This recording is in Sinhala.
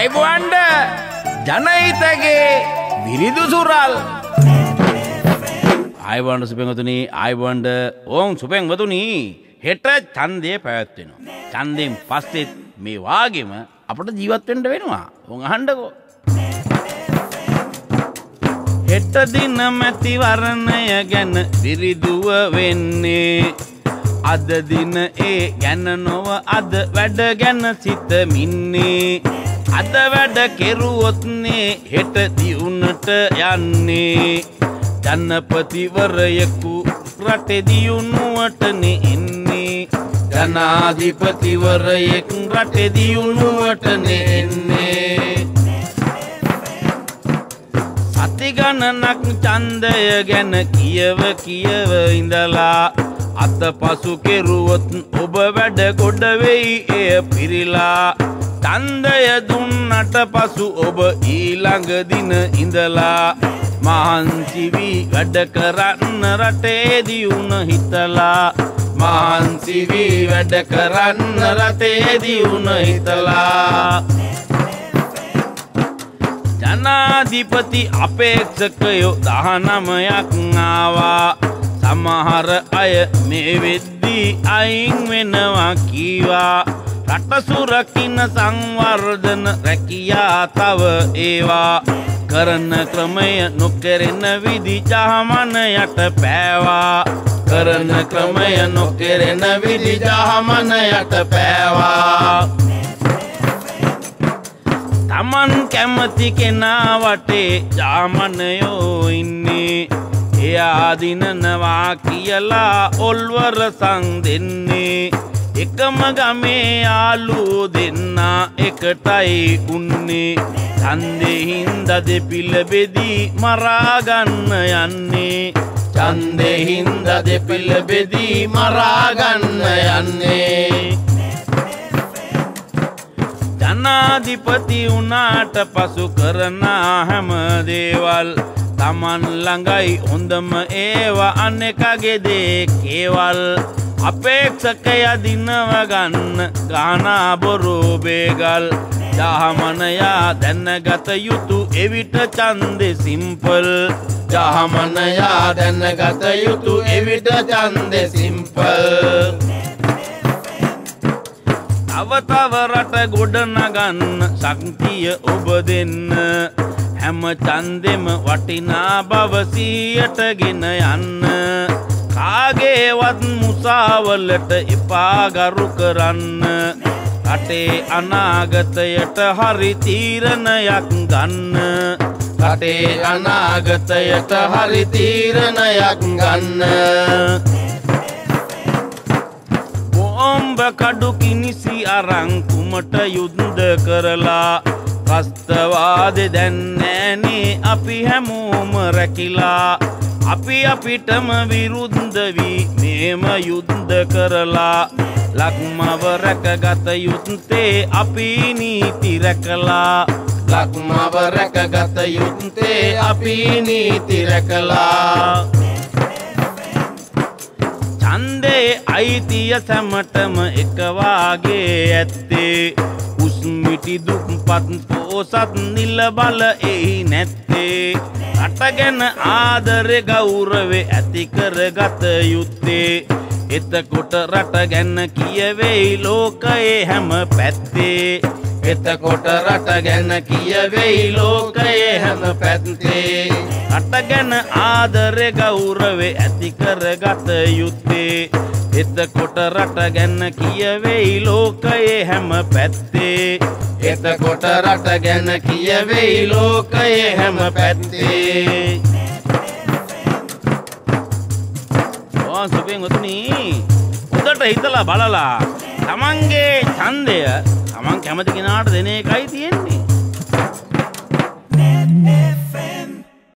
අයිබුවන්ඩ ජනහිතගේ විරිදු සුරල් අයිබන්ඩ සුපෙන්ගතුනී අයිබන්ඩ ඕන් සුපෙන්වතුනී හෙට චන්දය පැවැත්වෙනවා. චන්දයෙන් පස්සෙත් මේ වාගෙම අපට ජීවත්වෙන්ට වෙනවා ඔොන් අහන්ඩකෝ. හෙට දින මැතිවරණය ගැන විරිදුව වෙන්නේ. අද දින ඒ ගැන නොව අද වැඩ ගැන සිතමින්නේ. අද වැඩ කෙරුවොත්නේ හෙට දියුණට යන්නේ. ජනපතිවරයෙකු රටෙදියුණුවටන එන්නේ. ජනාධිපතිවරයෙක් රටෙදියුණුවටන එන්නේ. සතිගණනක් චන්දය ගැන කියව කියව ඉඳලා අත පසු කෙරුවොත් ඔබ වැඩ ගොඩවෙයි එය පිරිලා චන්දය දුන්නට පසු ඔබ ඊළඟ දින ඉඳලා මහන්සිවී වැඩ කරන්න රටේදියුණ හිතලා මහන්සිවී වැඩ කරන්න රටේදියුණ හිතලා ජනාධිපති අපේක්ෂකයෝ දහනමයක් ආවා සමහර අය මේ වෙද්දී අයින් වෙනවා කීවා රටසුරකින සංවර්ධන රැකියා තව ඒවා. කරන ක්‍රමය නොකෙරෙන විදි ජහමන යට පෑවා. කරන ක්‍රමය නොකෙරෙන විදි ජහමන යට පෑවා. තමන් කැමති කෙනා වටේ ජාමනයෝ ඉන්නේ. එයා දිනනවා කියලා ඔල්වර සං දෙන්නේ. එකම ගමේ යාලූ දෙන්නා එකටයි උන්නේ. චන්දෙහින්ද දෙපිල්ල බෙදී මරාගන්න යන්නේ. චන්දෙහින්ද දෙපිල්ල බෙදී මරාගන්න යන්නේ. ජනාධිපති වුණාට පසු කරනා හැම දේවල් තමන් ළඟයි හොඳම ඒවා අනෙකගේ දේ කේවල්. අපේක්ෂකය දිනවගන්න ගානා බොරු බේගල් ජහමනයා දැන්නගත යුතු එවිට චන්දෙ සිම්පල් ජහමනයා දැන්නගත යුතු එවිට චන්දෙ සිම්පල් තව තව රට ගොඩනගන්න ශක්තිය ඔබ දෙන්න හැම චන්දෙම වටිනා බවසීයට ගෙන යන්න කාගේවත් මුසාවලට එපාගරු කරන්න. රටේ අනාගතයට හරි තීරණයක් ගන්න. රටේ අනාගතයට හරි තීරණයක් ගන්න. බෝම්බ කඩු කිනිසි අරංකුමට යුද්ධ කරලා? ප්‍රස්තවාද දැන්නෑනේ අපි හැමෝම රැකිලා. අපි අපිටම විරුද්ධවී. මේම යුද්ධ කරලා ලක්මව රැකගත යුත්තේ අපි නීති රැකලා. ලක්මව රැකගත යුත්තේ අපි නීති රැකලා. ඡන්දේ අයිතිය සැමටම එකවාගේ ඇත්තේ. උස්මිටි දුප්පත් පෝසත් නිල බල එහි නැත්තේ. රට ගැන ආදරෙ ගෞරවෙ ඇති කරගත යුත්තේ. එතකොට රට ගැන කියවෙයි ලෝකයේ හැම පැත්තේ. එතකොට රට ගැන කියවෙයි ලෝකයේ හැම පැත්තේ. රට ගැන ආදරෙ ගෞරවෙ ඇති කරගත යුත්තේ. එතකොට රට ගැන කියවෙයි ලෝකයේ හැම පැත්තේ. එතකොට රට ගැන කියවෙයි ලෝකයේ හැම පැත්තේ. ඕන් සුපෙන් ඔතුනී උදට හිතලා බලලා තමන්ගේ ඡන්දය තමන් කැමති කෙනාට දෙන එකයි තියෙන්නේ.